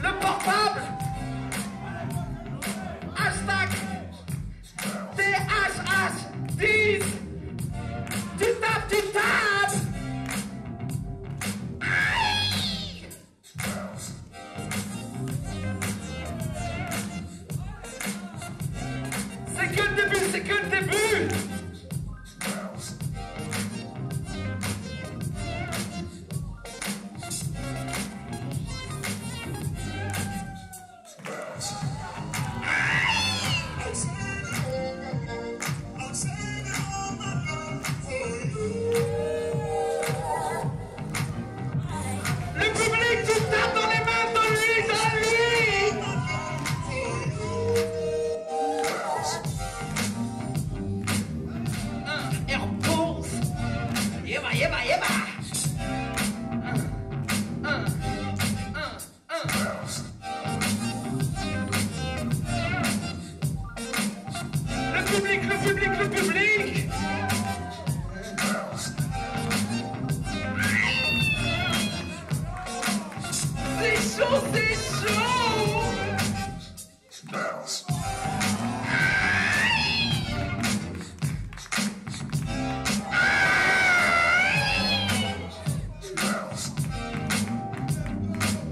Le portable Hashtag THH 10 Tu tapes, tu tapes C'est que le début, c'est que le début public, le public, le public. C'est chaud, c'est chaud.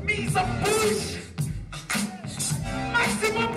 Mise en bouche. Maximum